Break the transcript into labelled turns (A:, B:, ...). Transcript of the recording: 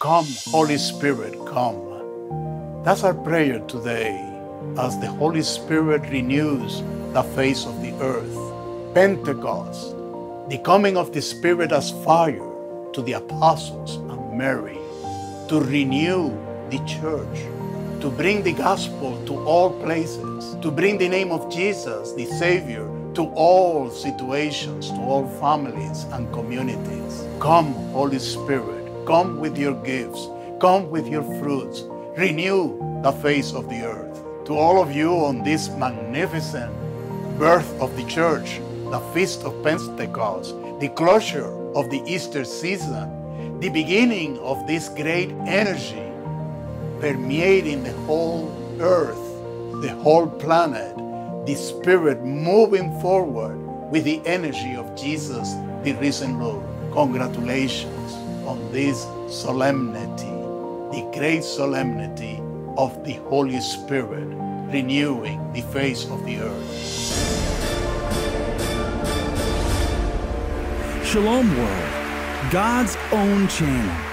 A: Come, Holy Spirit, come. That's our prayer today as the Holy Spirit renews the face of the earth. Pentecost, the coming of the Spirit as fire to the apostles and Mary, to renew the church, to bring the gospel to all places, to bring the name of Jesus, the Savior, to all situations, to all families and communities. Come, Holy Spirit, come with your gifts, come with your fruits, renew the face of the earth. To all of you on this magnificent birth of the church, the feast of Pentecost, the closure of the Easter season, the beginning of this great energy permeating the whole earth, the whole planet, the Spirit moving forward with the energy of Jesus, the risen Lord. Congratulations on this solemnity, the great solemnity of the Holy Spirit renewing the face of the earth.
B: Shalom World, God's own channel